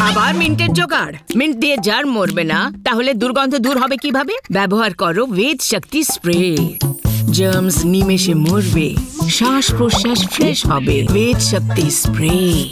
আবার মিন্টের জোগাড়। মিন্ট দিয়ে জার মরবে না তাহলে দুর্গন্ধ দূর হবে কীভাবে? ব্যবহার করো বেদ শক্তি স্প্রে। জার্মস নিমেষে মরবে শ্বাস প্রশ্বাস ফ্রেশ হবে। বেদ শক্তি স্প্রে।